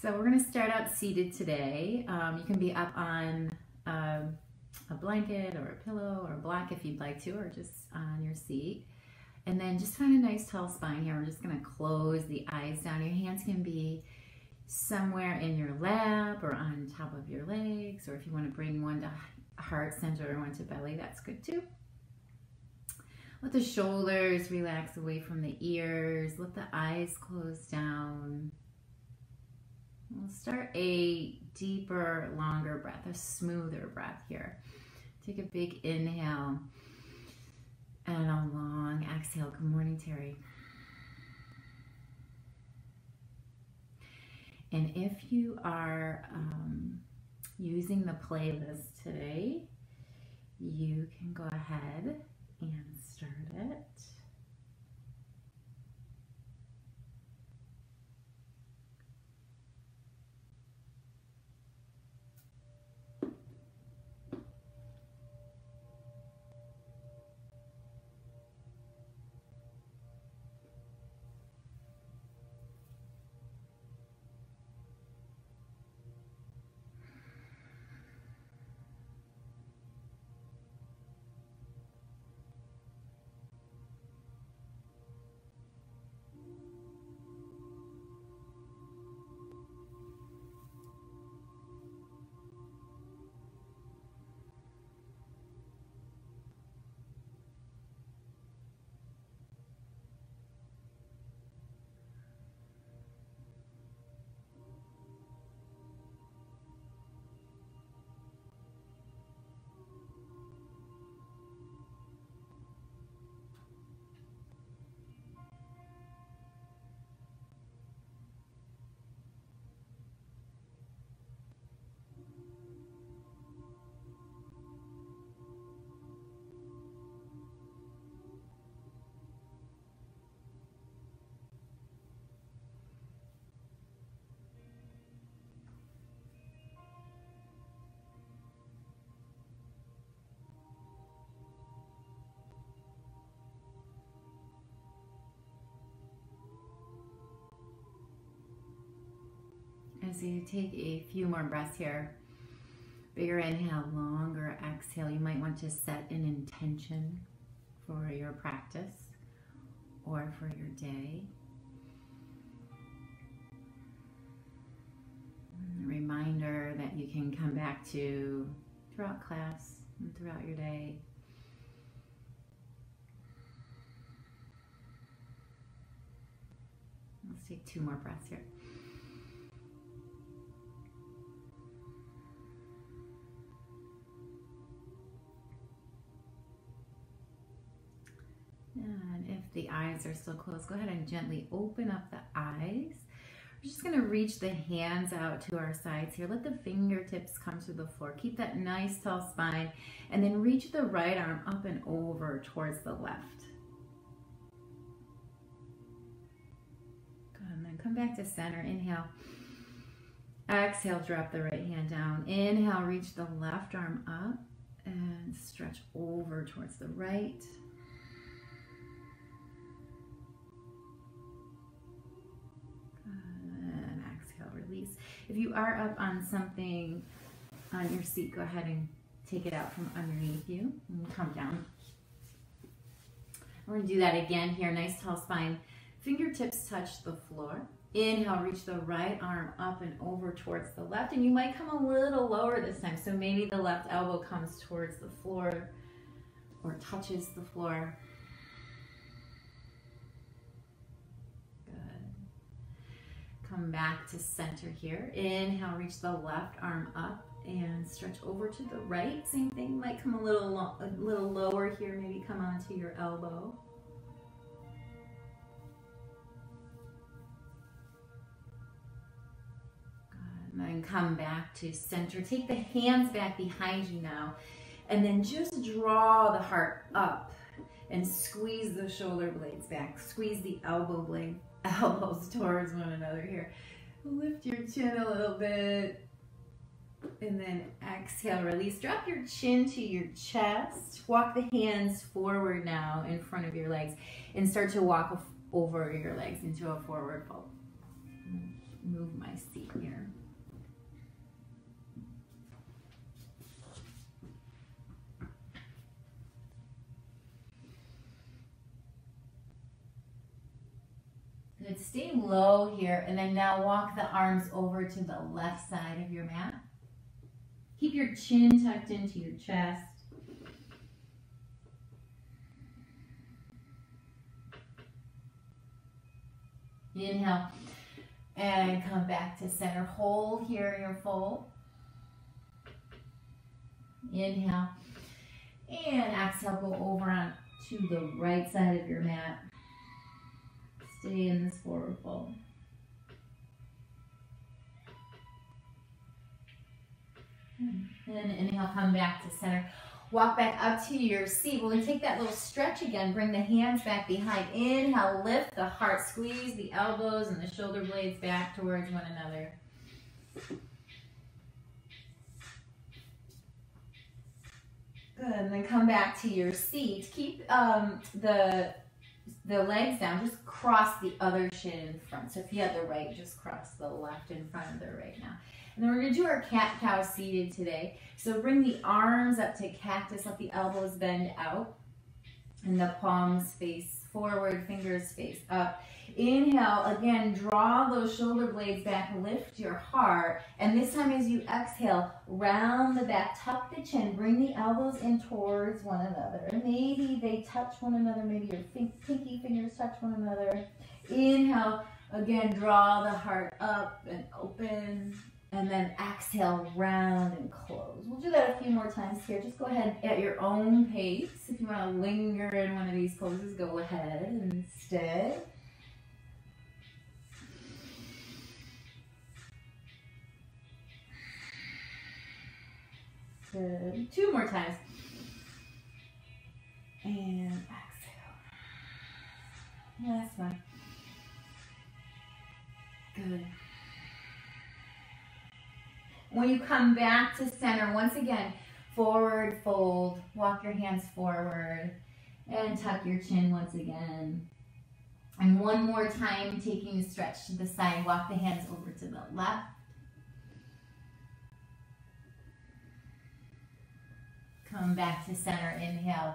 So we're going to start out seated today. Um, you can be up on um, a blanket or a pillow or a block if you'd like to, or just on your seat. And then just find a nice tall spine here. We're just going to close the eyes down. Your hands can be somewhere in your lap or on top of your legs, or if you want to bring one to heart center or one to belly, that's good too. Let the shoulders relax away from the ears. Let the eyes close down. We'll start a deeper, longer breath, a smoother breath here. Take a big inhale and a long exhale. Good morning, Terry. And if you are um, using the playlist today, you can go ahead and start it. As you take a few more breaths here, bigger inhale, longer exhale, you might want to set an intention for your practice or for your day. Reminder that you can come back to throughout class and throughout your day. Let's take two more breaths here. The eyes are still closed, go ahead and gently open up the eyes. We're just gonna reach the hands out to our sides here. Let the fingertips come to the floor. Keep that nice tall spine and then reach the right arm up and over towards the left. Good, and then come back to center. Inhale. Exhale, drop the right hand down. Inhale, reach the left arm up and stretch over towards the right. If you are up on something on your seat, go ahead and take it out from underneath you and come down. We're gonna do that again here, nice tall spine. Fingertips touch the floor. Inhale, reach the right arm up and over towards the left. And you might come a little lower this time. So maybe the left elbow comes towards the floor or touches the floor. Come back to center here. Inhale, reach the left arm up and stretch over to the right. Same thing, might come a little, a little lower here, maybe come onto your elbow. And then come back to center. Take the hands back behind you now. And then just draw the heart up and squeeze the shoulder blades back. Squeeze the elbow blade elbows towards one another here. Lift your chin a little bit. And then exhale, release. Drop your chin to your chest. Walk the hands forward now in front of your legs and start to walk over your legs into a forward fold. move my seat here. Good. Stay low here, and then now walk the arms over to the left side of your mat. Keep your chin tucked into your chest. Inhale and come back to center. Hold here in your fold. Inhale and exhale, go over on to the right side of your mat. Stay in this forward fold. And inhale, come back to center. Walk back up to your seat. To take that little stretch again. Bring the hands back behind. Inhale, lift the heart. Squeeze the elbows and the shoulder blades back towards one another. Good. And then come back to your seat. Keep um, the the legs down. Just cross the other shin in front. So if you had the right, just cross the left in front of the right now. And then we're to do our cat-cow seated today. So bring the arms up to cactus, let the elbows bend out, and the palms face forward, fingers face up. Inhale, again, draw those shoulder blades back, lift your heart, and this time as you exhale, round the back, tuck the chin, bring the elbows in towards one another. Maybe they touch one another, maybe your pinky fingers touch one another. Inhale, again, draw the heart up and open. And then exhale, round and close. We'll do that a few more times here. Just go ahead at your own pace. If you want to linger in one of these poses, go ahead and Good. Two more times. And exhale. Last one. Good. When you come back to center, once again, forward fold, walk your hands forward, and tuck your chin once again. And one more time, taking a stretch to the side, walk the hands over to the left. Come back to center, inhale.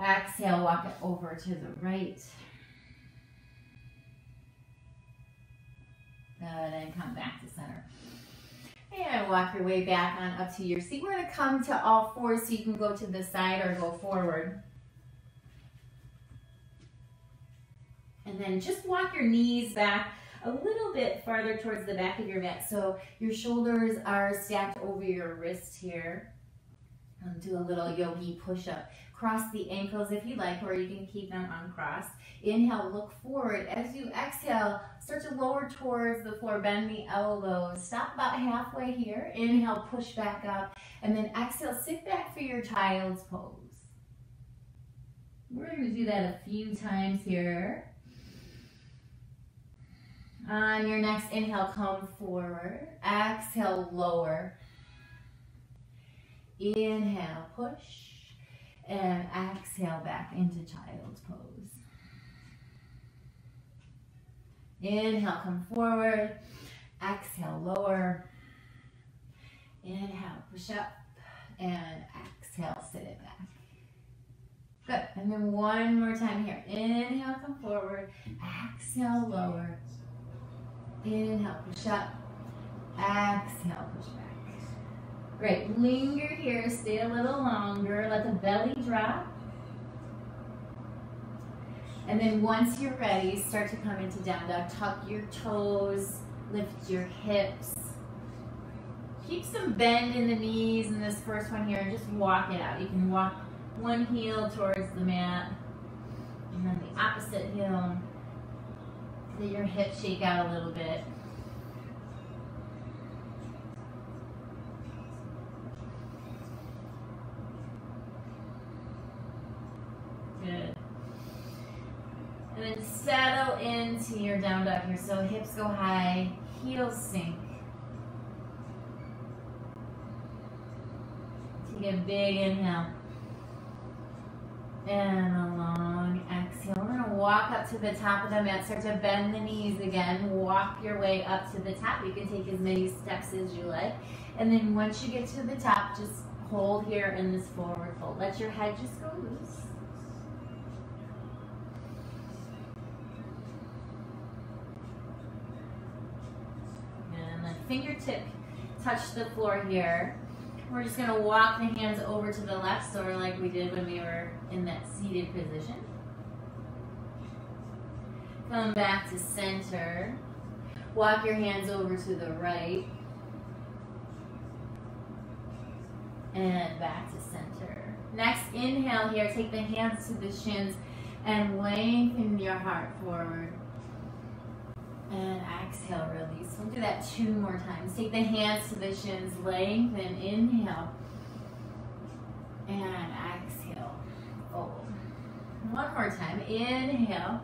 Exhale, walk it over to the right. Good, and come back to center. And walk your way back on up to your seat. We're to come to all fours so you can go to the side or go forward. And then just walk your knees back a little bit farther towards the back of your mat. So your shoulders are stacked over your wrist here. And do a little yogi push-up. Cross the ankles if you like, or you can keep them uncrossed. Inhale, look forward. As you exhale, start to lower towards the floor, bend the elbows. Stop about halfway here. Inhale, push back up. And then exhale, sit back for your child's pose. We're going to do that a few times here. On your next inhale, come forward. Exhale, lower. Inhale, push. And exhale back into child's pose. Inhale, come forward. Exhale, lower. Inhale, push up. And exhale, sit it back. Good. And then one more time here. Inhale, come forward. Exhale, lower. Inhale, push up. Exhale, push back. Great. Linger here. Stay a little longer. Let the belly drop. And then once you're ready, start to come into down dog. Tuck your toes. Lift your hips. Keep some bend in the knees in this first one here. Just walk it out. You can walk one heel towards the mat. And then the opposite heel. Your hips shake out a little bit. Good. And then settle into your down dog here. So hips go high, heels sink. Take a big inhale. And a long exhale. We're going to to walk up to the top of the mat. Start to bend the knees again. Walk your way up to the top. You can take as many steps as you like. And then once you get to the top, just hold here in this forward fold. Let your head just go loose. And the fingertip touch the floor here. We're just gonna walk the hands over to the left, sort like we did when we were in that seated position. Come back to center. Walk your hands over to the right. And back to center. Next, inhale here. Take the hands to the shins and lengthen your heart forward. And exhale, release. We'll do that two more times. Take the hands to the shins, lengthen, inhale. And exhale, fold. One more time, inhale.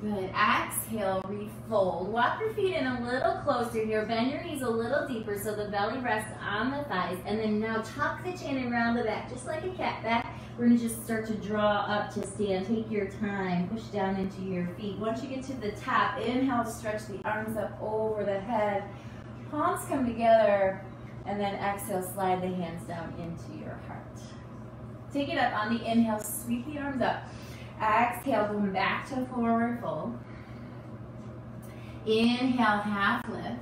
Good, exhale, refold. Walk your feet in a little closer here. Bend your knees a little deeper so the belly rests on the thighs. And then now tuck the chin and round the back, just like a cat back we're gonna just start to draw up to stand. Take your time, push down into your feet. Once you get to the top, inhale, stretch the arms up over the head. Palms come together, and then exhale, slide the hands down into your heart. Take it up on the inhale, sweep the arms up. Exhale, going back to forward fold. Inhale, half lift.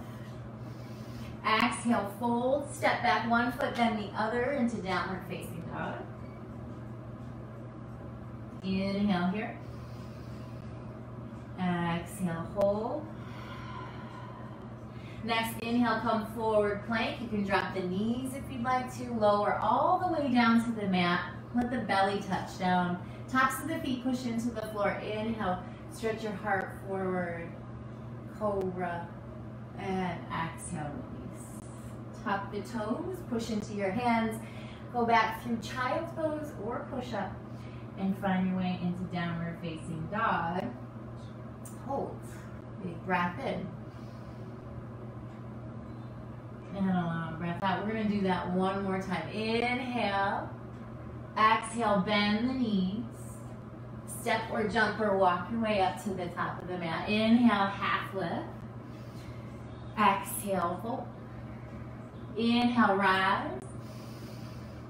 Exhale, fold, step back one foot, then the other into downward facing dog. Inhale here. Exhale, hold. Next, inhale, come forward plank. You can drop the knees if you'd like to. Lower all the way down to the mat. Let the belly touch down. Tops of the feet push into the floor. Inhale, stretch your heart forward. Cobra. And exhale, release. Tuck the toes, push into your hands. Go back through child's pose or push up and find your way into downward facing dog. Hold. Big breath in. And allow breath out. We're going to do that one more time. Inhale. Exhale, bend the knees. Step or jump or walk your way up to the top of the mat. Inhale, half lift. Exhale, fold. Inhale, rise.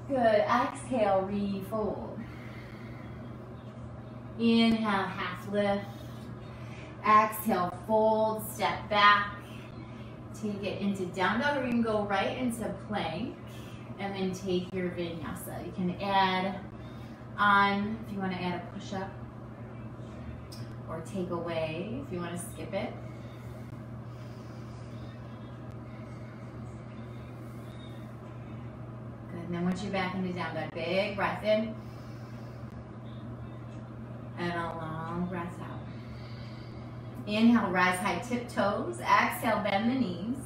Good. Exhale, refold. Inhale, half lift. Exhale, fold, step back. Take it into down dog, or you can go right into plank. And then take your vinyasa. You can add on, if you want to add a push-up. Or take away, if you want to skip it. Good, and then once you're back into down dog, big breath in and a long breath out. Inhale, rise high, tiptoes. Exhale, bend the knees.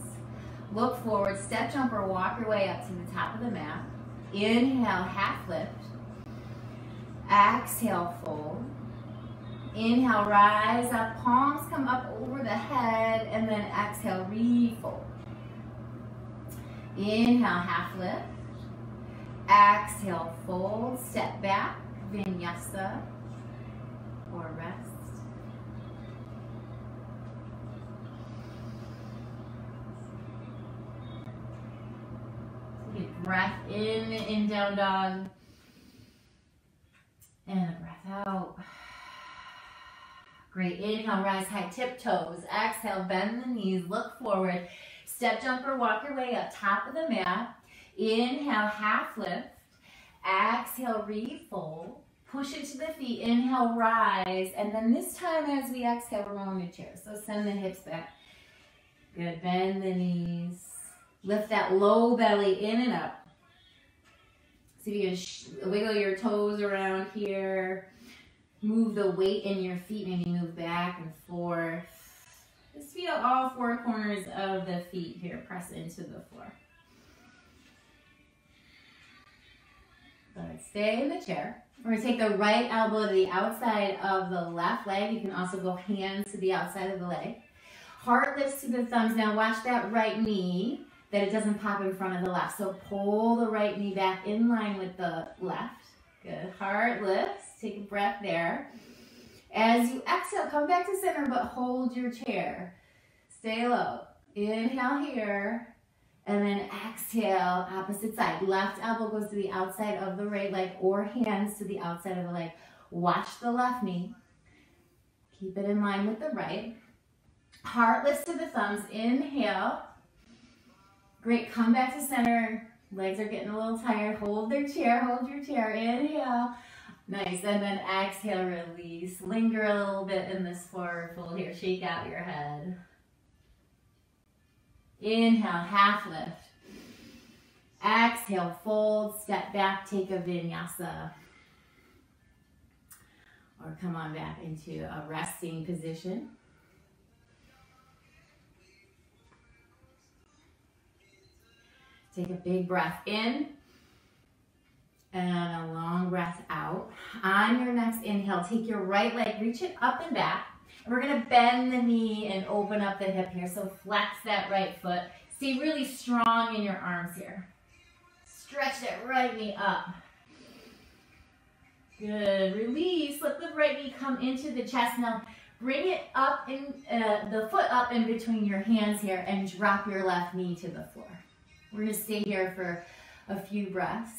Look forward, step, jump, or walk your way up to the top of the mat. Inhale, half lift. Exhale, fold. Inhale, rise up, palms come up over the head, and then exhale, refold. Inhale, half lift. Exhale, fold, step back, vinyasa or rest. Breath in, in down dog. And a breath out. Great. Inhale, rise high, tiptoes. Exhale, bend the knees, look forward. Step, jumper, walk your way up top of the mat. Inhale, half lift. Exhale, refold. Push into the feet, inhale, rise. And then this time as we exhale, we're going to chair. So send the hips back. Good, bend the knees. Lift that low belly in and up. So you can wiggle your toes around here. Move the weight in your feet, maybe move back and forth. Just feel all four corners of the feet here press into the floor. Good, stay in the chair. We're gonna take the right elbow to the outside of the left leg. You can also go hands to the outside of the leg. Heart lifts to the thumbs. Now watch that right knee, that it doesn't pop in front of the left. So pull the right knee back in line with the left. Good, heart lifts. Take a breath there. As you exhale, come back to center, but hold your chair. Stay low. Inhale here. And then exhale, opposite side. Left elbow goes to the outside of the right leg or hands to the outside of the leg. Watch the left knee. Keep it in line with the right. Heart lifts to the thumbs. Inhale. Great. Come back to center. Legs are getting a little tired. Hold their chair. Hold your chair. Inhale. Nice. And then exhale, release. Linger a little bit in this forward fold here. Shake out your head. Inhale, half lift. Exhale, fold, step back, take a vinyasa. Or come on back into a resting position. Take a big breath in and a long breath out. On your next inhale, take your right leg, reach it up and back. And we're gonna bend the knee and open up the hip here. So flex that right foot. Stay really strong in your arms here. Stretch that right knee up. Good, release, let the right knee come into the chest. Now bring it up in, uh, the foot up in between your hands here and drop your left knee to the floor. We're gonna stay here for a few breaths.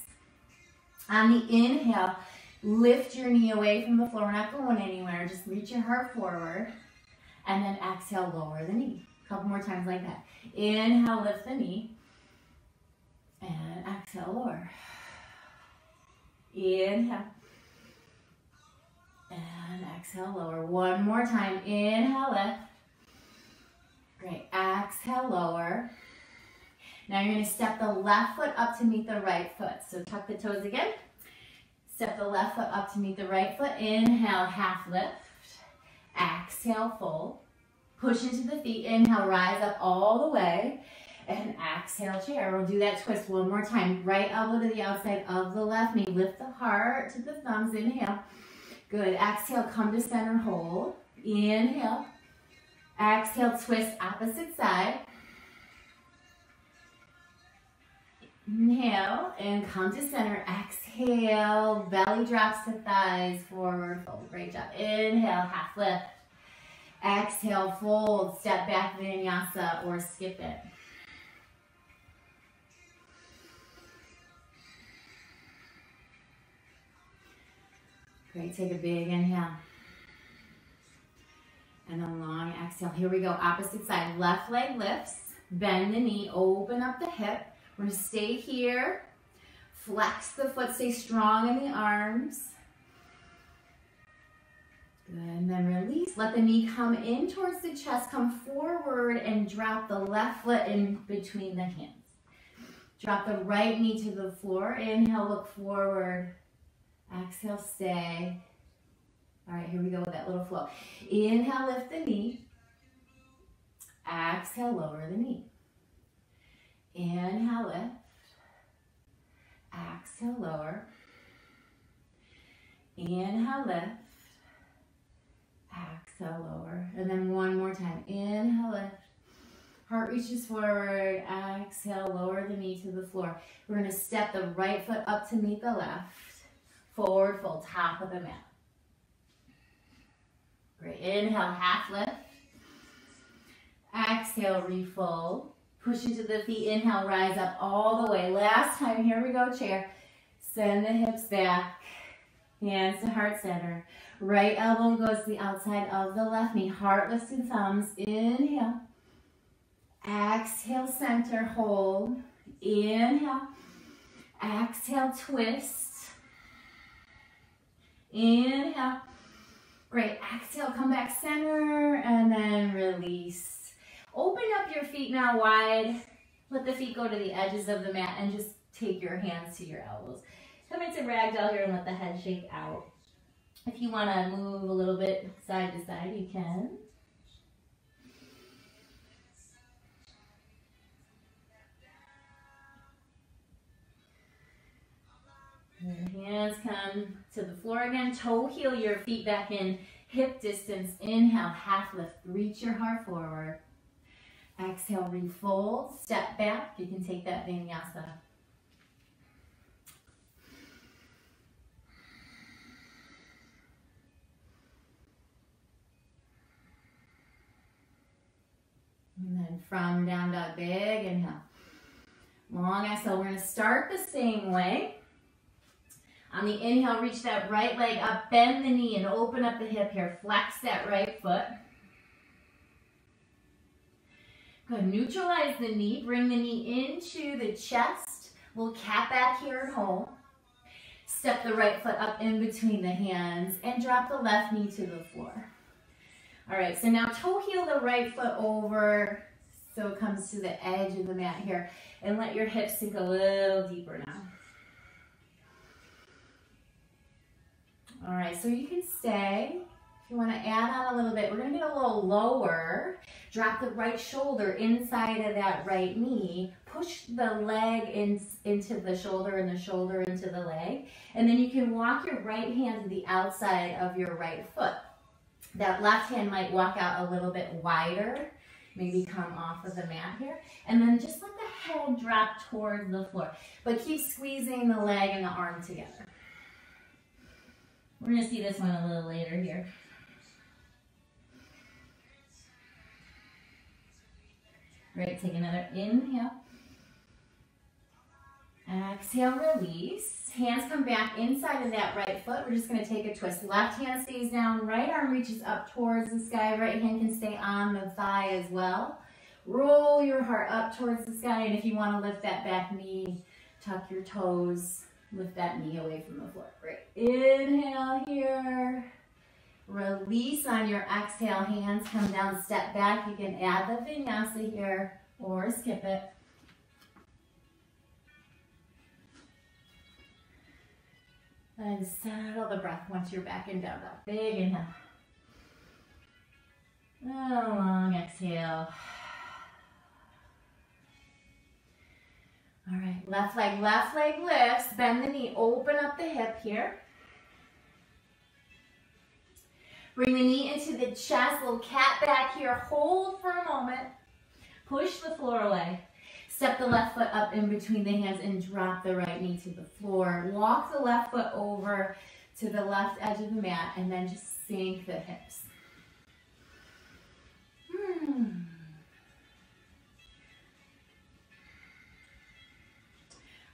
On the inhale, lift your knee away from the floor. We're not going anywhere. Just reach your heart forward. And then exhale, lower the knee. A couple more times like that. Inhale, lift the knee. And exhale, lower. Inhale. And exhale, lower. One more time. Inhale, lift. Great. Exhale, lower. Now you're going to step the left foot up to meet the right foot. So tuck the toes again. Step the left foot up to meet the right foot. Inhale, half lift. Exhale, fold. Push into the feet. Inhale, rise up all the way. And exhale, chair. We'll do that twist one more time. Right elbow to the outside of the left knee. Lift the heart to the thumbs. Inhale. Good. Exhale, come to center, hold. Inhale. Exhale, twist opposite side. Inhale and come to center. Exhale, belly drops to thighs, forward fold. Great job. Inhale, half lift. Exhale, fold, step back vinyasa or skip it. Great, take a big inhale. And a long exhale. Here we go, opposite side. Left leg lifts, bend the knee, open up the hip. We're gonna stay here. Flex the foot, stay strong in the arms. Good, and then release. Let the knee come in towards the chest, come forward and drop the left foot in between the hands. Drop the right knee to the floor. Inhale, look forward. Exhale, stay. All right, here we go with that little flow. Inhale, lift the knee. Exhale, lower the knee. Inhale, lift. Exhale, lower. Inhale, lift. Exhale, lower. And then one more time. Inhale, lift. Heart reaches forward. Exhale, lower the knee to the floor. We're going to step the right foot up to meet the left. Forward fold, top of the mat. Great. Inhale, half lift. Exhale, refold. Push into the feet. Inhale, rise up all the way. Last time. Here we go, chair. Send the hips back. Hands to heart center. Right elbow goes to the outside of the left knee. Heart lifted thumbs. Inhale. Exhale, center, hold. Inhale. Exhale, twist. Inhale. Great. Exhale, come back center, and then release. Open up your feet now wide. Let the feet go to the edges of the mat and just take your hands to your elbows. Come into ragdoll here and let the head shake out. If you want to move a little bit side to side, you can. Hands come to the floor again. Toe heel your feet back in hip distance. Inhale, half lift. Reach your heart forward. Exhale, refold, step back. You can take that vinyasa. And then from down dog, big inhale. Long exhale, we're gonna start the same way. On the inhale, reach that right leg up, bend the knee and open up the hip here. Flex that right foot. Good, neutralize the knee. Bring the knee into the chest. Little cat back here at home. Step the right foot up in between the hands and drop the left knee to the floor. All right, so now toe heel the right foot over so it comes to the edge of the mat here. And let your hips sink a little deeper now. All right, so you can stay. You want to add on a little bit, we're to get a little lower. Drop the right shoulder inside of that right knee. Push the leg in, into the shoulder and the shoulder into the leg. And then you can walk your right hand to the outside of your right foot. That left hand might walk out a little bit wider. Maybe come off of the mat here. And then just let the head drop towards the floor. But keep squeezing the leg and the arm together. We're to see this one a little later here. Great, take another inhale. Exhale, release. Hands come back inside of that right foot. We're just going to take a twist. Left hand stays down, right arm reaches up towards the sky. Right hand can stay on the thigh as well. Roll your heart up towards the sky. And if you want to lift that back knee, tuck your toes, lift that knee away from the floor. Great. Inhale here. Release on your exhale, hands come down, step back. You can add the vinyasa here or skip it. And settle the breath once you're back in down dog. Big inhale. A long exhale. All right, left leg, left leg lifts. Bend the knee, open up the hip here. Bring the knee into the chest, little cat back here. Hold for a moment. Push the floor away. Step the left foot up in between the hands and drop the right knee to the floor. Walk the left foot over to the left edge of the mat and then just sink the hips. Hmm.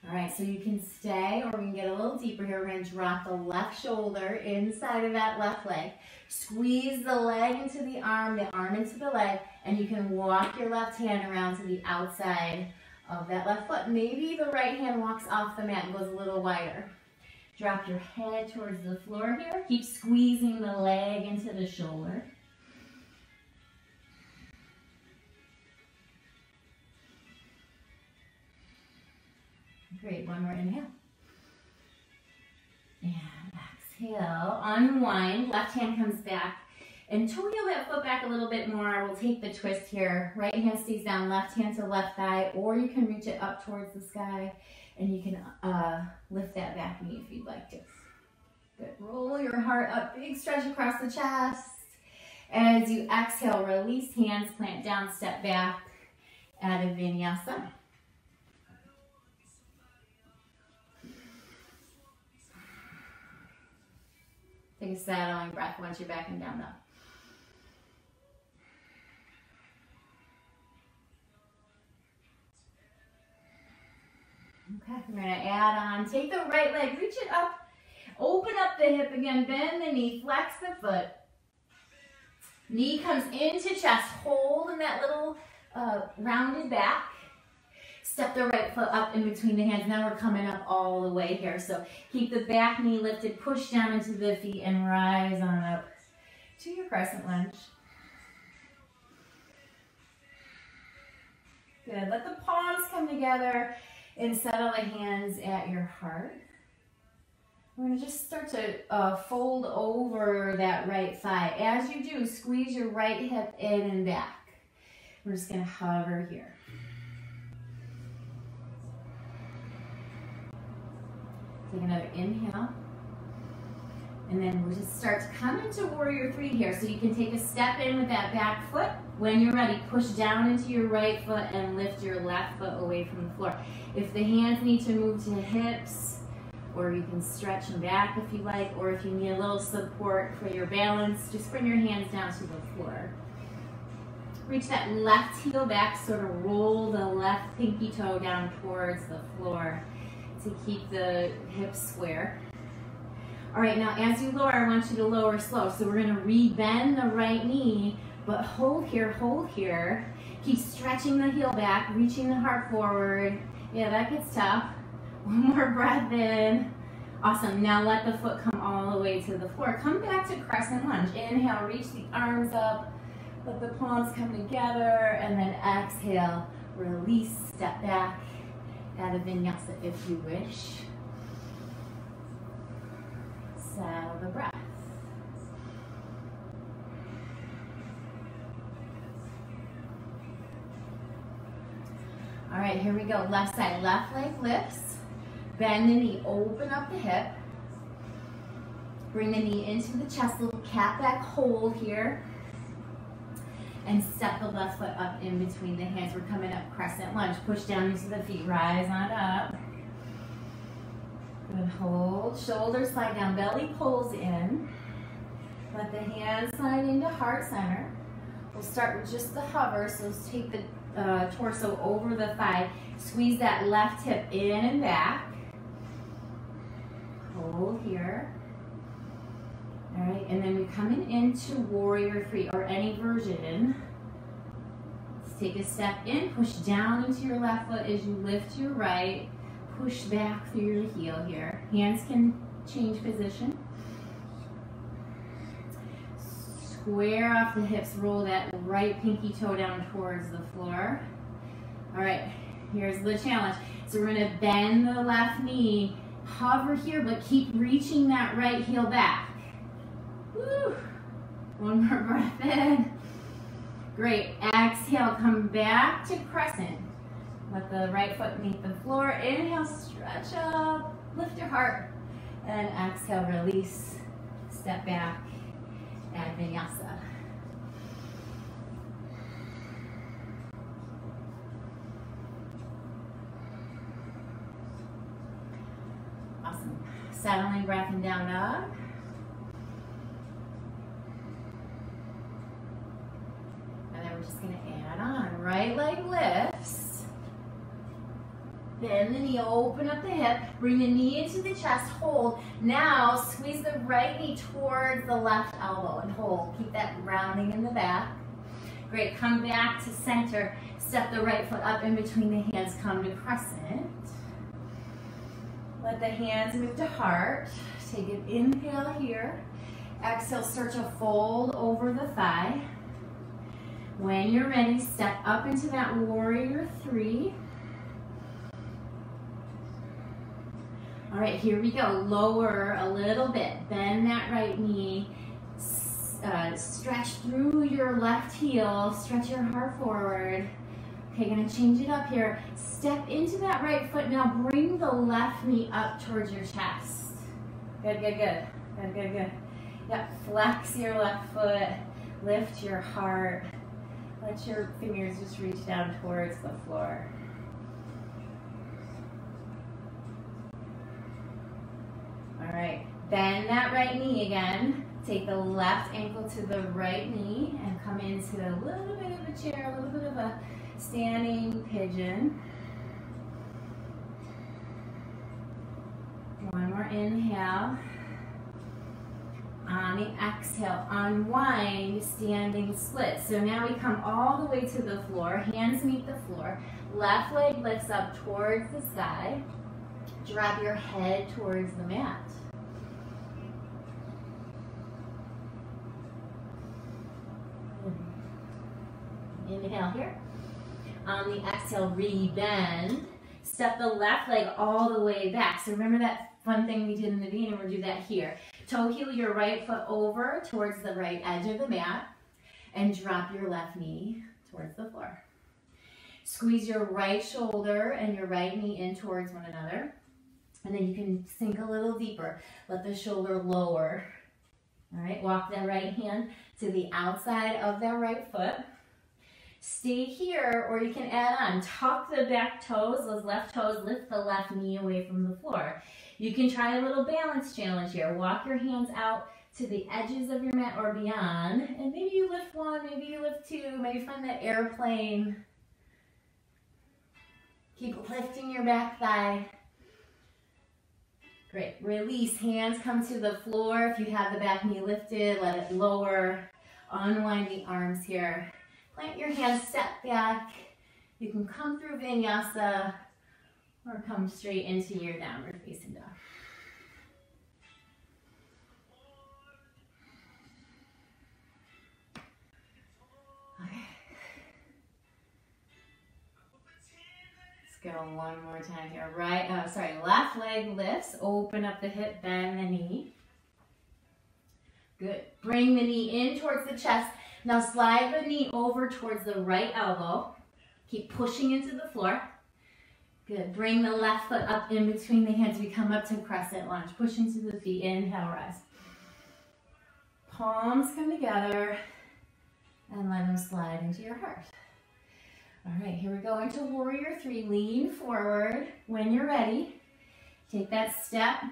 All right, so you can stay or we can get a little deeper here. We're gonna drop the left shoulder inside of that left leg. Squeeze the leg into the arm, the arm into the leg, and you can walk your left hand around to the outside of that left foot. Maybe the right hand walks off the mat and goes a little wider. Drop your head towards the floor here. Keep squeezing the leg into the shoulder. Great, one more inhale. Exhale, unwind, left hand comes back. And toe that foot back a little bit more. We'll take the twist here. Right hand stays down, left hand to left thigh, or you can reach it up towards the sky and you can uh, lift that back knee if you'd like to. Good, roll your heart up, big stretch across the chest. As you exhale, release hands, plant down, step back, Adho Vinyasa. Take a settling breath once you're back and down dog. Okay, we're gonna add on, take the right leg, reach it up, open up the hip again, bend the knee, flex the foot. Knee comes into chest, hold in that little uh, rounded back. Step the right foot up in between the hands. Now we're coming up all the way here. So keep the back knee lifted, push down into the feet and rise on up to your crescent lunge. Good. Let the palms come together and settle the hands at your heart. We're going to just start to uh, fold over that right thigh. As you do, squeeze your right hip in and back. We're just going to hover here. Take another inhale. And then we'll just start to come into warrior three here. So you can take a step in with that back foot. When you're ready, push down into your right foot and lift your left foot away from the floor. If the hands need to move to the hips, or you can stretch them back if you like, or if you need a little support for your balance, just bring your hands down to the floor. Reach that left heel back, sort of roll the left pinky toe down towards the floor to keep the hips square. All right, now as you lower, I want you to lower slow. So we're gonna re-bend the right knee, but hold here, hold here. Keep stretching the heel back, reaching the heart forward. Yeah, that gets tough. One more breath in. Awesome, now let the foot come all the way to the floor. Come back to crescent lunge. Inhale, reach the arms up, let the palms come together and then exhale, release, step back, add a vinyasa if you wish. Settle the breath. All right, here we go. Left side, left leg lifts. Bend the knee, open up the hip. Bring the knee into the chest, little cat back hold here and step the left foot up in between the hands. We're coming up crescent lunge. Push down into the feet, rise on up. Good, hold, shoulders slide down, belly pulls in. Let the hands slide into heart center. We'll start with just the hover, so take the uh, torso over the thigh. Squeeze that left hip in and back. Hold here. All right, and then we're coming into warrior three or any version. Let's take a step in, push down into your left foot as you lift your right. Push back through your heel here. Hands can change position. Square off the hips, roll that right pinky toe down towards the floor. All right, here's the challenge. So we're gonna bend the left knee, hover here, but keep reaching that right heel back. One more breath in. Great. Exhale, come back to crescent. Let the right foot meet the floor. Inhale, stretch up, lift your heart. And exhale, release, step back, and vinyasa. Awesome. Settling breath and down dog. Just gonna add on. Right leg lifts. Bend the knee, open up the hip, bring the knee into the chest, hold. Now squeeze the right knee towards the left elbow and hold. Keep that rounding in the back. Great, come back to center. Step the right foot up in between the hands, come to crescent. Let the hands move to heart. Take an inhale here. Exhale, start to fold over the thigh. When you're ready, step up into that warrior three. All right, here we go. Lower a little bit. Bend that right knee. Uh, stretch through your left heel. Stretch your heart forward. Okay, gonna change it up here. Step into that right foot. Now bring the left knee up towards your chest. Good, good, good. Good, good, good. Yep, flex your left foot. Lift your heart. Let your fingers just reach down towards the floor. All right, bend that right knee again. Take the left ankle to the right knee and come into a little bit of a chair, a little bit of a standing pigeon. One more inhale. On the exhale, unwind, standing split. So now we come all the way to the floor, hands meet the floor, left leg lifts up towards the sky, drop your head towards the mat. Inhale here. On the exhale, re-bend. Step the left leg all the way back. So remember that fun thing we did in the beginning, we'll do that here. Toe heel your right foot over towards the right edge of the mat and drop your left knee towards the floor. Squeeze your right shoulder and your right knee in towards one another. And then you can sink a little deeper. Let the shoulder lower. All right, walk that right hand to the outside of that right foot. Stay here, or you can add on. Tuck the back toes, those left toes, lift the left knee away from the floor. You can try a little balance challenge here. Walk your hands out to the edges of your mat or beyond. And maybe you lift one, maybe you lift two, maybe find that airplane. Keep lifting your back thigh. Great. Release. Hands come to the floor. If you have the back knee lifted, let it lower. Unwind the arms here. Plant your hands, step back. You can come through vinyasa or come straight into your downward facing dog. Okay. Let's go one more time here. Right, uh, sorry, left leg lifts. Open up the hip, bend the knee. Good. Bring the knee in towards the chest. Now slide the knee over towards the right elbow. Keep pushing into the floor. Good. Bring the left foot up in between the hands. We come up to crescent lunge. Push into the feet. Inhale, rise. Palms come together and let them slide into your heart. All right, here we go into warrior three. Lean forward when you're ready. Take that step.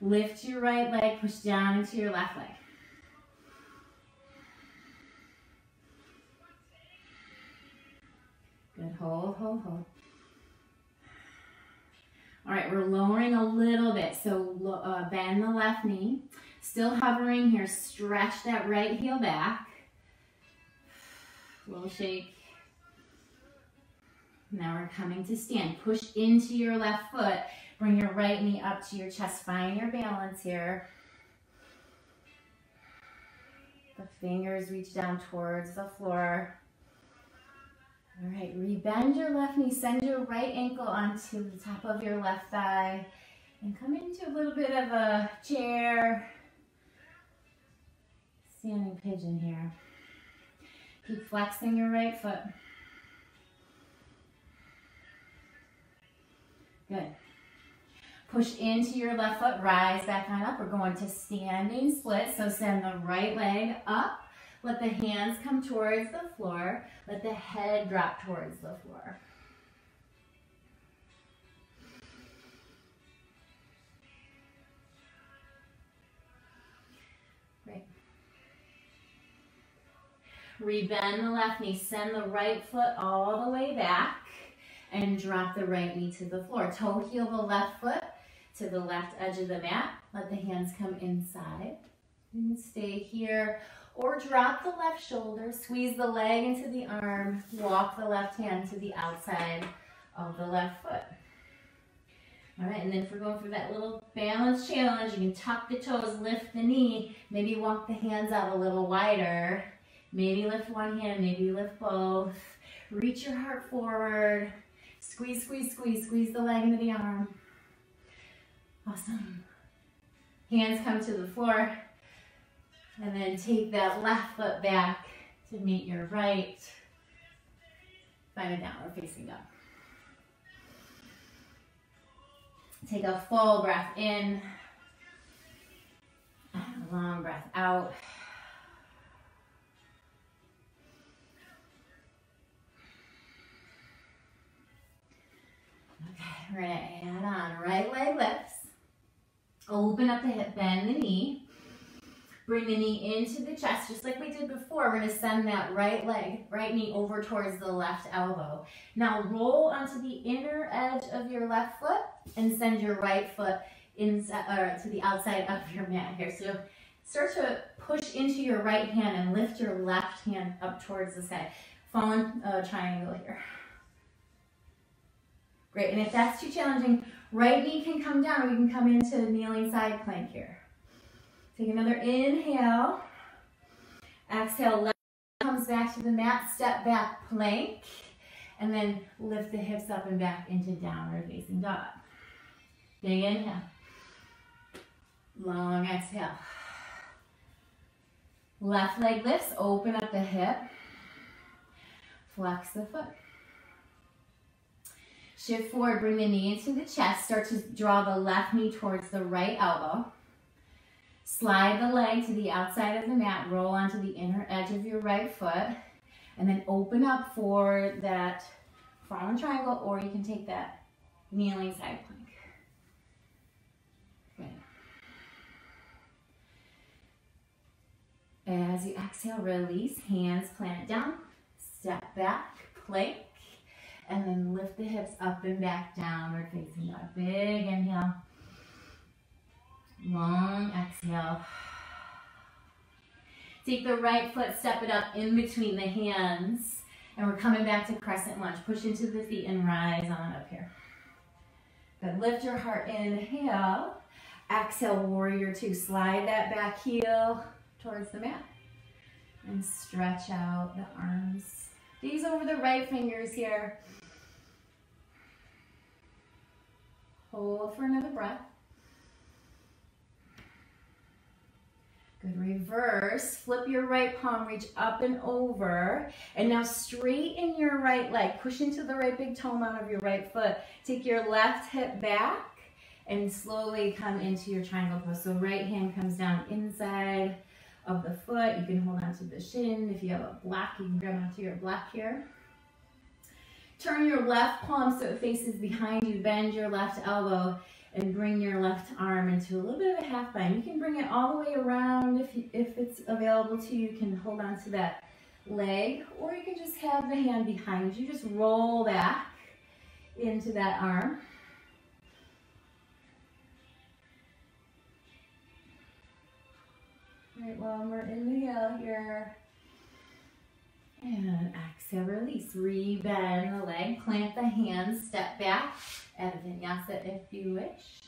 Lift your right leg, push down into your left leg. Good, hold, hold, hold. All right, we're lowering a little bit. So uh, bend the left knee. Still hovering here. Stretch that right heel back. Little shake. Now we're coming to stand. Push into your left foot. Bring your right knee up to your chest. Find your balance here. The fingers reach down towards the floor. All right, rebend your left knee. Send your right ankle onto the top of your left thigh. And come into a little bit of a chair. Standing pigeon here. Keep flexing your right foot. Good. Push into your left foot, rise back on up. We're going to standing split. So send the right leg up. Let the hands come towards the floor. Let the head drop towards the floor. Great. Rebend the left knee. Send the right foot all the way back and drop the right knee to the floor. Toe heel the left foot to the left edge of the mat. Let the hands come inside. And stay here. Or drop the left shoulder, squeeze the leg into the arm, walk the left hand to the outside of the left foot. All right, and then if we're going for that little balance challenge, you can tuck the toes, lift the knee, maybe walk the hands out a little wider. Maybe lift one hand, maybe lift both. Reach your heart forward. Squeeze, squeeze, squeeze, squeeze the leg into the arm. Awesome. Hands come to the floor. And then take that left foot back to meet your right. Find a downward facing dog. Take a full breath in. Long breath out. We're gonna add on right leg lifts. Open up the hip, bend the knee. Bring the knee into the chest, just like we did before. We're gonna send that right leg, right knee over towards the left elbow. Now roll onto the inner edge of your left foot and send your right foot inside, or to the outside of your mat here. So start to push into your right hand and lift your left hand up towards the sky. Fallen uh, triangle here. Great, and if that's too challenging, right knee can come down or you can come into the kneeling side plank here. Take another inhale. Exhale, left comes back to the mat, step back plank, and then lift the hips up and back into downward facing dog. Big inhale. Long exhale. Left leg lifts, open up the hip. Flex the foot. Shift forward, bring the knee into the chest. Start to draw the left knee towards the right elbow. Slide the leg to the outside of the mat. Roll onto the inner edge of your right foot. And then open up for that fallen triangle, or you can take that kneeling side plank. Good. As you exhale, release, hands plant down, step back, plank, and then lift the hips up and back, downward facing dog. Big inhale, long exhale. Take the right foot, step it up in between the hands, and we're coming back to crescent lunge. Push into the feet and rise on up here. Good, lift your heart, inhale. Exhale, warrior two. Slide that back heel towards the mat. And stretch out the arms. These over the right fingers here. Hold for another breath. Good, reverse. Flip your right palm, reach up and over. And now straighten your right leg. Push into the right big toe mound of your right foot. Take your left hip back and slowly come into your triangle pose. So right hand comes down inside of the foot. You can hold onto the shin. If you have a block, you can grab onto your block here. Turn your left palm so it faces behind you. Bend your left elbow and bring your left arm into a little bit of a half bind. You can bring it all the way around if, you, if it's available to you. You can hold on to that leg or you can just have the hand behind you. Just roll back into that arm. Right, one more inhale here. And exhale, release. Rebend the leg, plant the hands, step back, and vinyasa if you wish.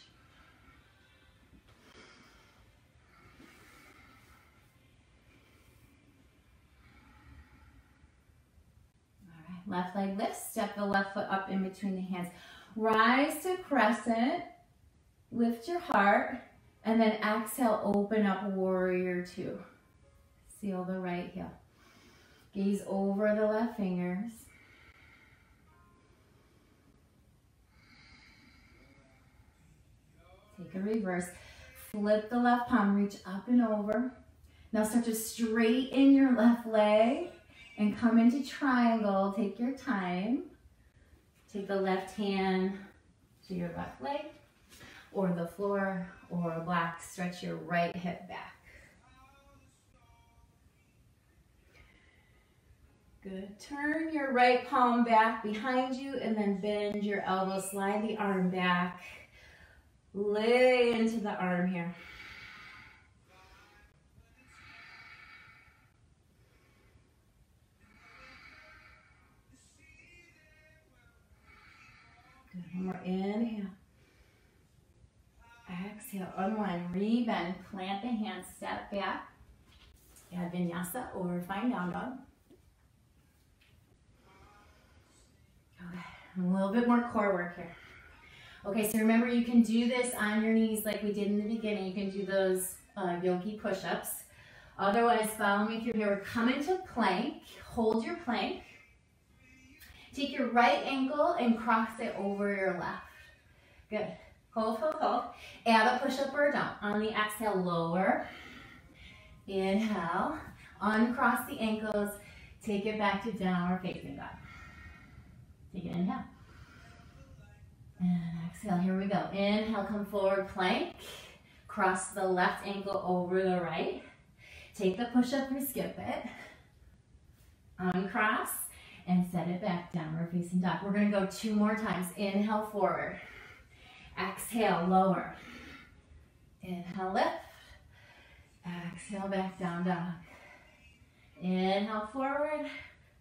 All right, left leg lifts, step the left foot up in between the hands. Rise to crescent, lift your heart, and then exhale, open up warrior two. Seal the right heel. Gaze over the left fingers. Take a reverse. Flip the left palm, reach up and over. Now start to straighten your left leg and come into triangle. Take your time. Take the left hand to your left leg or the floor or a block. Stretch your right hip back. Good. Turn your right palm back behind you and then bend your elbow. Slide the arm back. Lay into the arm here. Good. One more inhale. Exhale, unwind, rebend, plant the hands, step back. Add vinyasa or find down dog. Okay, a little bit more core work here. Okay, so remember you can do this on your knees like we did in the beginning. You can do those uh, yogi push-ups. Otherwise, follow me through here. We're coming to plank. Hold your plank. Take your right ankle and cross it over your left. Good. Hold, hold, hold. Add a push-up or a down. On the exhale, lower. Inhale. Uncross the ankles. Take it back to downward facing dog. Take an inhale. And exhale, here we go. Inhale, come forward, plank. Cross the left ankle over the right. Take the push-up or skip it. Uncross and set it back, downward facing dog. We're gonna go two more times. Inhale, forward. Exhale, lower. Inhale, lift. Exhale, back down dog. Inhale, forward.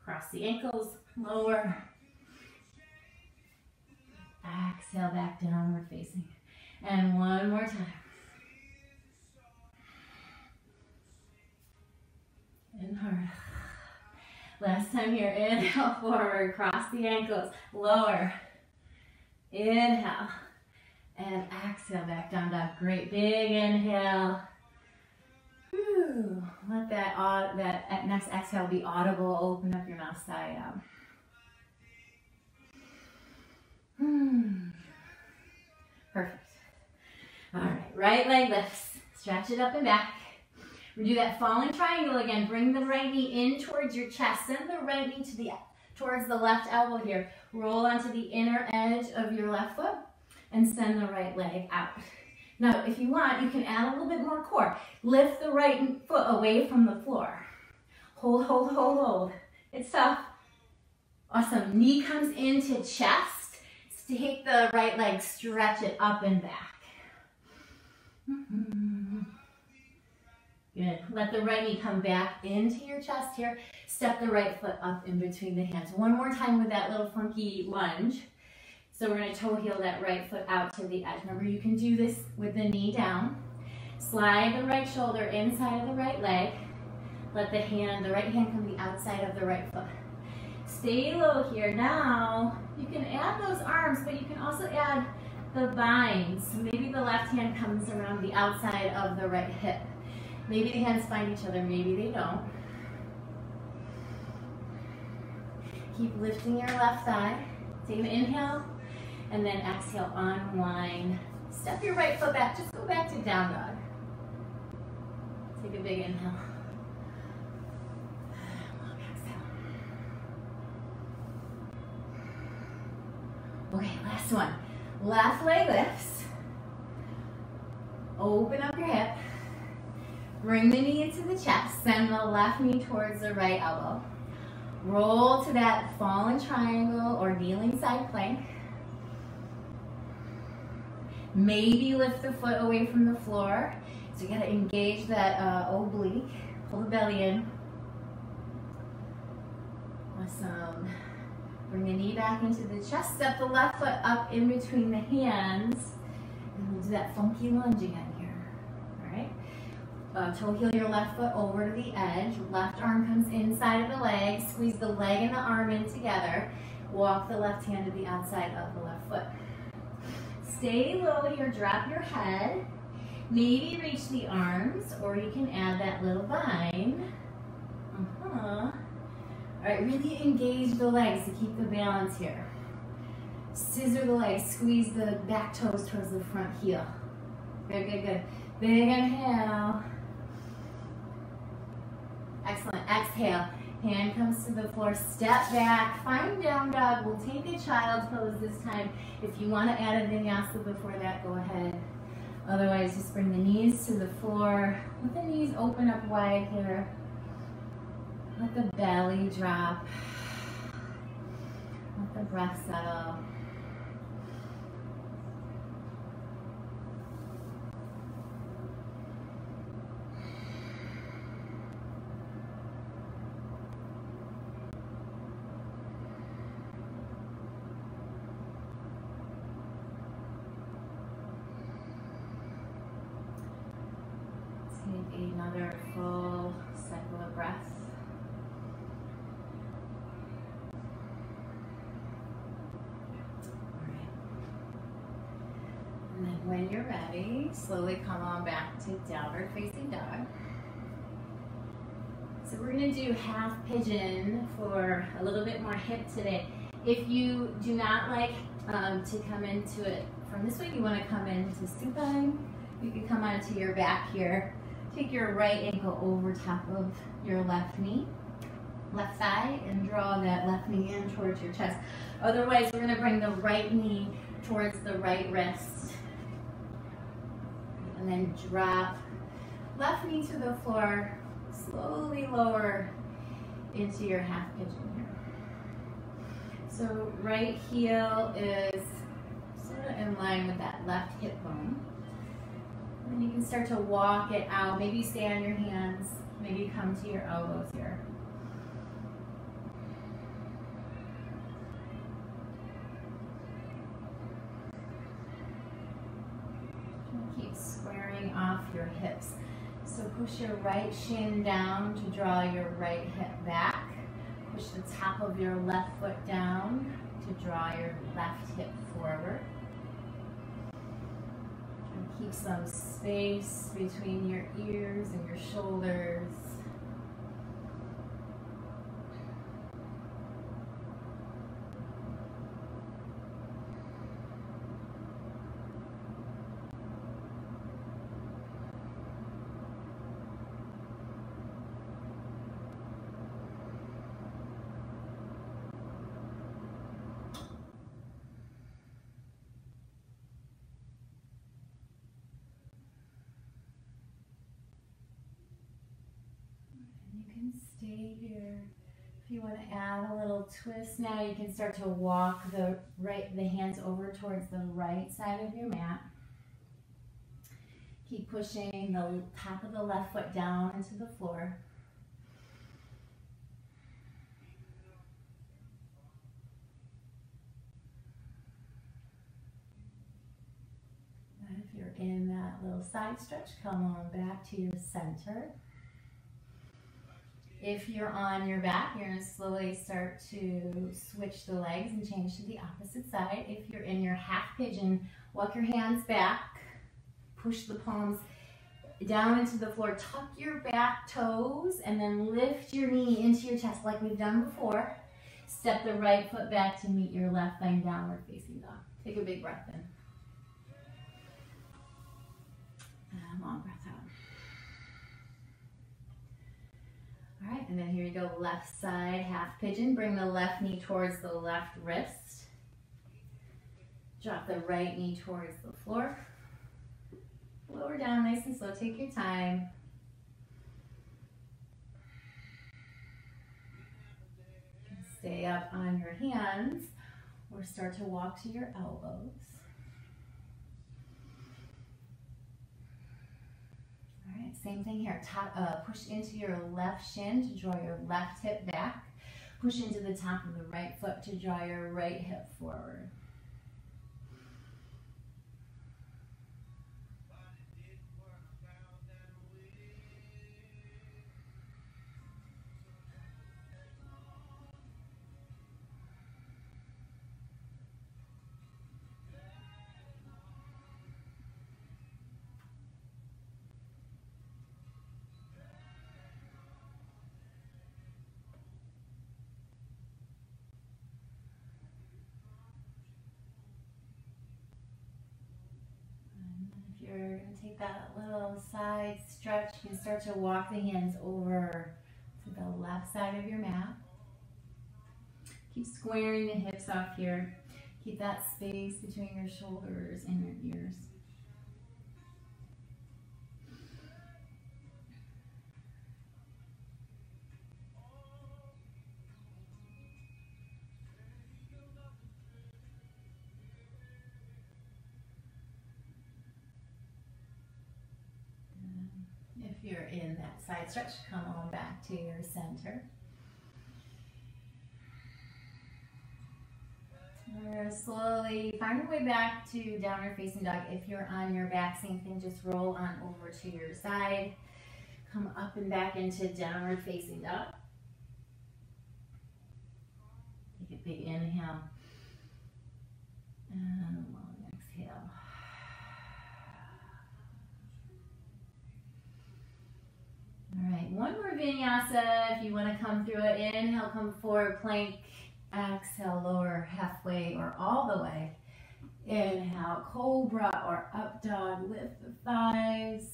Cross the ankles, lower. Exhale, back downward facing. And one more time. Hard. Last time here, inhale forward, cross the ankles, lower. Inhale. And exhale back down dog. Great big inhale. Whew. Let that, that next exhale be audible. Open up your mouth side out. Hmm. Perfect. All right, right leg lifts. Stretch it up and back. We do that falling triangle again. Bring the right knee in towards your chest. Send the right knee to the towards the left elbow here. Roll onto the inner edge of your left foot and send the right leg out. Now, if you want, you can add a little bit more core. Lift the right foot away from the floor. Hold, hold, hold, hold. It's tough. Awesome. Knee comes into chest. Take the right leg, stretch it up and back. Good. Let the right knee come back into your chest here. Step the right foot up in between the hands. One more time with that little funky lunge. So we're going to toe heel that right foot out to the edge. Remember, you can do this with the knee down. Slide the right shoulder inside of the right leg. Let the hand, the right hand come the outside of the right foot. Stay low here. Now, you can add those arms, but you can also add the binds. Maybe the left hand comes around the outside of the right hip. Maybe the hands find each other, maybe they don't. Keep lifting your left thigh. Take an inhale, and then exhale, unwind. Step your right foot back, just go back to down dog. Take a big inhale. Okay, last one. Left leg lifts. Open up your hip. Bring the knee into the chest. Send the left knee towards the right elbow. Roll to that fallen triangle or kneeling side plank. Maybe lift the foot away from the floor. So you gotta engage that uh, oblique. Pull the belly in. Awesome. Bring the knee back into the chest. Step the left foot up in between the hands. And we'll do that funky lunge again here. All right. Uh, toe heel your left foot over to the edge. Left arm comes inside of the leg. Squeeze the leg and the arm in together. Walk the left hand to the outside of the left foot. Stay low here. Drop your head. Maybe reach the arms, or you can add that little bind. Uh-huh. All right, really engage the legs to keep the balance here. Scissor the legs, squeeze the back toes towards the front heel. Very good, good. Big inhale. Excellent, exhale. Hand comes to the floor, step back, find down dog. We'll take a child's pose this time. If you want to add a vinyasa before that, go ahead. Otherwise, just bring the knees to the floor. Let the knees open up wide here. Let the belly drop. Let the breath settle. Take another full cycle of breath. when you're ready, slowly come on back to downward facing dog. So we're gonna do half pigeon for a little bit more hip today. If you do not like um, to come into it from this way, you wanna come into supine, you can come onto your back here. Take your right ankle over top of your left knee, left thigh, and draw that left knee in towards your chest. Otherwise, we're gonna bring the right knee towards the right wrist and then drop left knee to the floor, slowly lower into your half pigeon here. So right heel is sort of in line with that left hip bone. And you can start to walk it out. Maybe stay on your hands, maybe come to your elbows here. off your hips. So push your right shin down to draw your right hip back. Push the top of your left foot down to draw your left hip forward. And keep some space between your ears and your shoulders. You want to add a little twist now, you can start to walk the right the hands over towards the right side of your mat. Keep pushing the top of the left foot down into the floor. If you're in that little side stretch, come on back to your center. If you're on your back, you're going to slowly start to switch the legs and change to the opposite side. If you're in your half pigeon, walk your hands back, push the palms down into the floor, tuck your back toes, and then lift your knee into your chest like we've done before. Step the right foot back to meet your left leg downward facing dog. Take a big breath in. And long breath out. And then here you go, left side half pigeon. Bring the left knee towards the left wrist. Drop the right knee towards the floor. Lower down nice and slow, take your time. Stay up on your hands or start to walk to your elbows. All right, same thing here. Top, uh, push into your left shin to draw your left hip back. Push into the top of the right foot to draw your right hip forward. That little side stretch. You can start to walk the hands over to the left side of your mat. Keep squaring the hips off here. Keep that space between your shoulders and your ears. You're in that side stretch, come on back to your center. We're slowly find your way back to downward facing dog. If you're on your back, same thing, just roll on over to your side. Come up and back into downward facing dog. Take a big inhale. And right, one more vinyasa. If you want to come through it, inhale, come forward, plank. Exhale, lower halfway or all the way. Inhale, cobra or up dog, lift the thighs.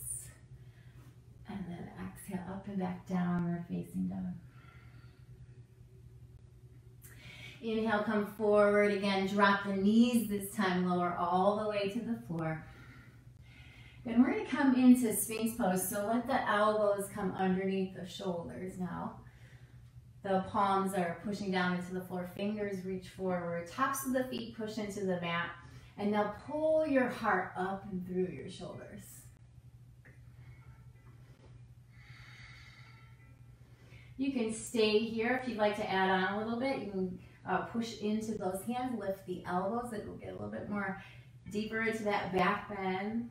And then exhale, up and back, downward facing dog. Inhale, come forward again, drop the knees this time, lower all the way to the floor. Then we're going to come into Sphinx pose. So let the elbows come underneath the shoulders now. The palms are pushing down into the floor. Fingers reach forward. Tops of the feet push into the mat. And now pull your heart up and through your shoulders. You can stay here if you'd like to add on a little bit. You can uh, push into those hands, lift the elbows. It will get a little bit more deeper into that back bend.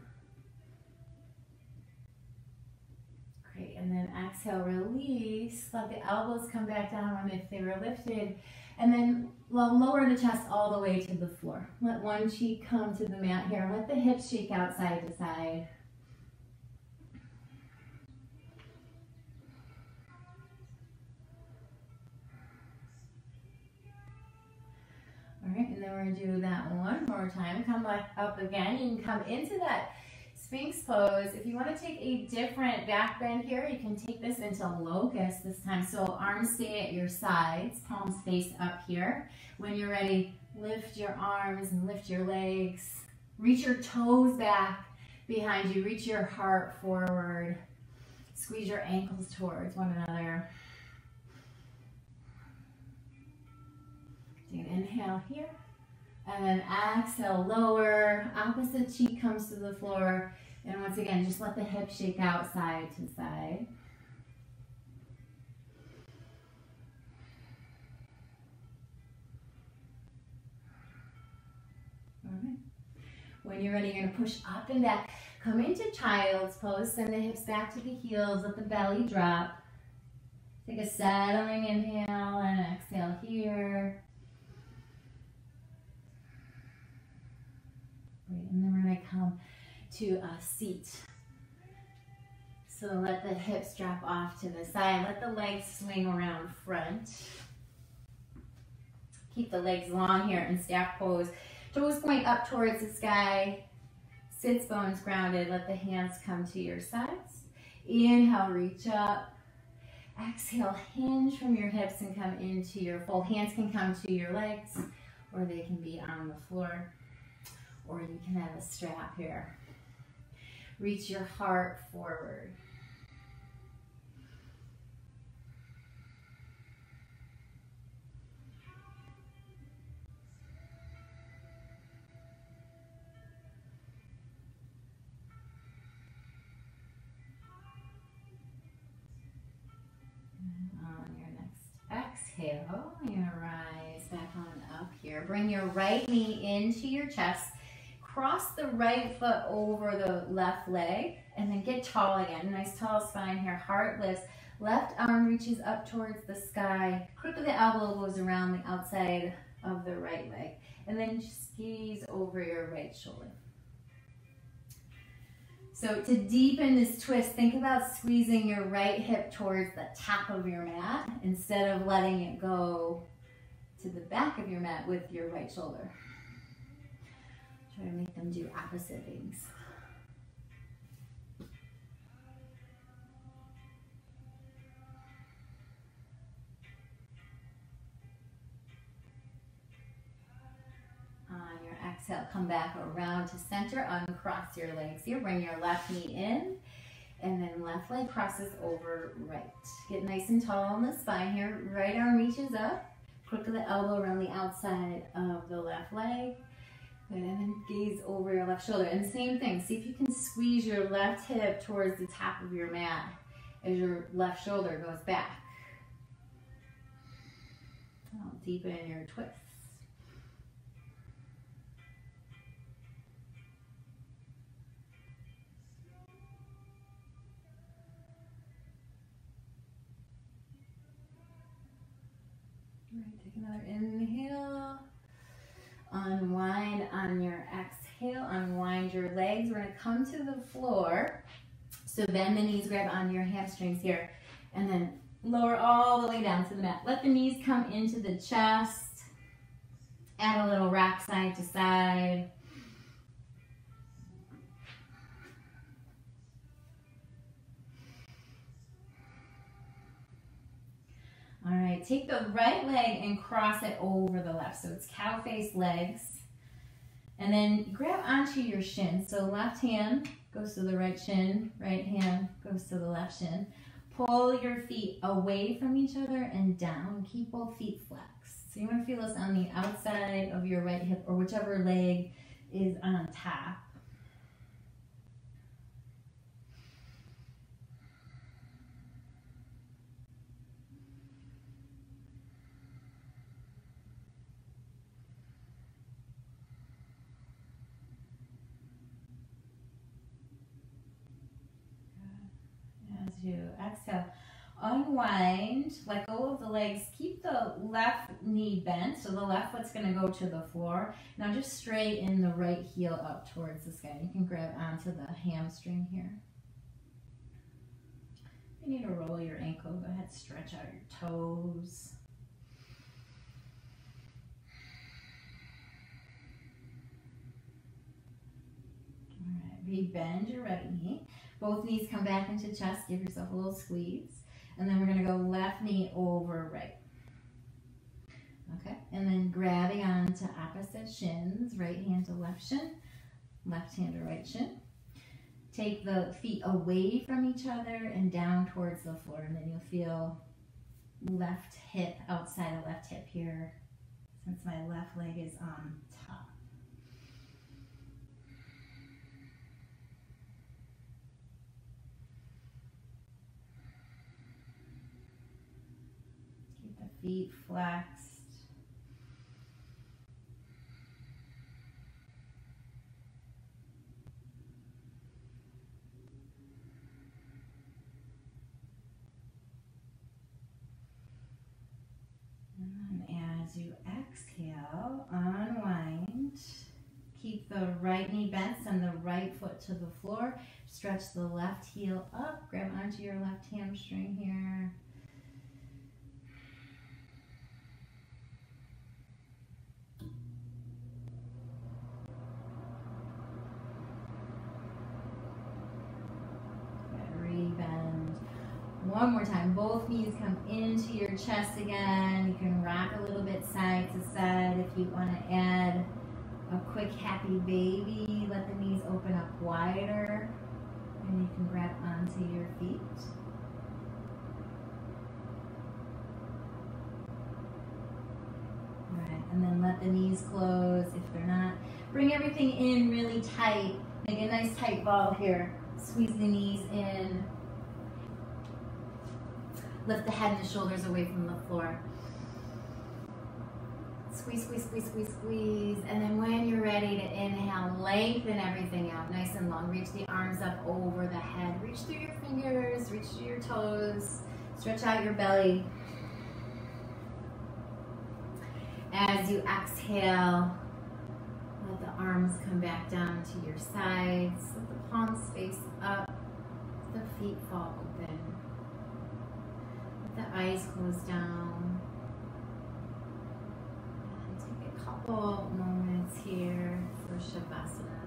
Great, and then exhale, release. Let the elbows come back down if they were lifted. And then well, lower the chest all the way to the floor. Let one cheek come to the mat here. Let the hips shake out side to side. All right, and then we're gonna do that one more time. Come back up again. You can come into that Sphinx pose. If you want to take a different back bend here, you can take this into locust this time. So arms stay at your sides, palms face up here. When you're ready, lift your arms and lift your legs. Reach your toes back behind you. Reach your heart forward. Squeeze your ankles towards one another. Take an inhale here. And then exhale, lower. Opposite cheek comes to the floor. And once again, just let the hips shake out side to side. When you're ready, you're gonna push up and back. Come into child's pose, send the hips back to the heels, let the belly drop. Take a settling inhale and exhale here. And then we're gonna come to a seat. So let the hips drop off to the side. Let the legs swing around front. Keep the legs long here in staff pose. Toes point up towards the sky. Sits bones grounded. Let the hands come to your sides. Inhale, reach up. Exhale, hinge from your hips and come into your full. Hands can come to your legs or they can be on the floor or you can have a strap here. Reach your heart forward. exhale, you're gonna rise back on up here. Bring your right knee into your chest. Cross the right foot over the left leg and then get tall again. Nice tall spine here, heart lifts. Left arm reaches up towards the sky. Crook of the elbow goes around the outside of the right leg. And then gaze over your right shoulder. So to deepen this twist, think about squeezing your right hip towards the top of your mat instead of letting it go to the back of your mat with your right shoulder. Try to make them do opposite things. On your exhale, come back around to center, uncross your legs here, bring your left knee in, and then left leg crosses over right. Get nice and tall on the spine here, right arm reaches up, crook of the elbow around the outside of the left leg, and then gaze over your left shoulder. And same thing, see if you can squeeze your left hip towards the top of your mat as your left shoulder goes back. deepen your twist. Take another inhale. Unwind on your exhale. Unwind your legs. We're to come to the floor. So bend the knees, grab on your hamstrings here. And then lower all the way down to the mat. Let the knees come into the chest. Add a little rock side to side. All right, take the right leg and cross it over the left. So it's cow face legs. And then grab onto your shin. So left hand goes to the right shin, right hand goes to the left shin. Pull your feet away from each other and down. Keep both feet flexed. So you want to feel this on the outside of your right hip or whichever leg is on top. to exhale. Unwind, let go of the legs. Keep the left knee bent, so the left foot's going to go to the floor. Now just straighten the right heel up towards the sky. You can grab onto the hamstring here. You need to roll your ankle, go ahead, stretch out your toes. All right, rebend your right knee. Both knees come back into chest. Give yourself a little squeeze. And then we're going to go left knee over right. Okay, and then grabbing onto opposite shins, right hand to left shin, left hand to right shin. Take the feet away from each other and down towards the floor, and then you'll feel left hip outside of left hip here. since my left leg is on top. Keep the feet flexed. And as you exhale, unwind. Keep the right knee bent, send the right foot to the floor. Stretch the left heel up, grab onto your left hamstring here. One more time, both knees come into your chest again. You can rock a little bit side to side if you want to add a quick happy baby. Let the knees open up wider and you can grab onto your feet. Alright, and then let the knees close if they're not. Bring everything in really tight. Make a nice tight ball here. Squeeze the knees in. Lift the head and the shoulders away from the floor. Squeeze, squeeze, squeeze, squeeze, squeeze. And then when you're ready to inhale, lengthen everything out nice and long. Reach the arms up over the head. Reach through your fingers, reach through your toes. Stretch out your belly. As you exhale, let the arms come back down to your sides. Let the palms face up. The feet fall open the eyes close down. And take a couple moments here for Shavasana.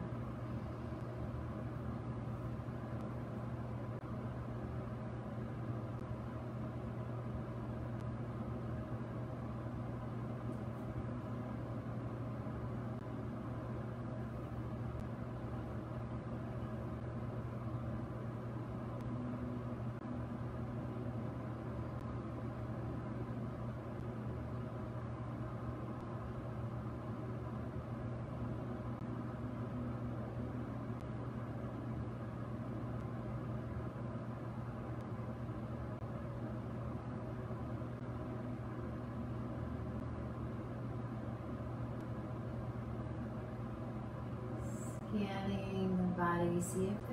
लीजिए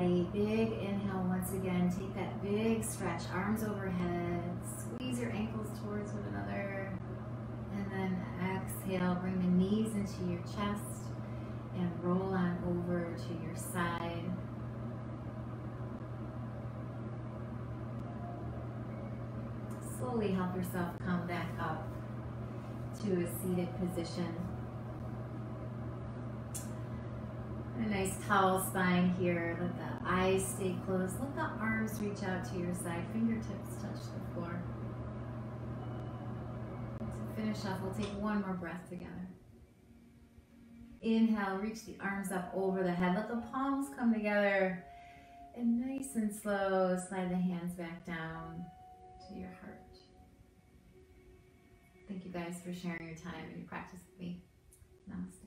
ready. Big inhale once again. Take that big stretch, arms overhead. Squeeze your ankles towards one another. And then exhale, bring the knees into your chest and roll on over to your side. Slowly help yourself come back up to a seated position. A nice towel spine here. Let that eyes stay closed. Let the arms reach out to your side. Fingertips touch the floor. To finish off, we'll take one more breath together. Inhale, reach the arms up over the head. Let the palms come together. And nice and slow, slide the hands back down to your heart. Thank you guys for sharing your time and your practice with me. Namaste.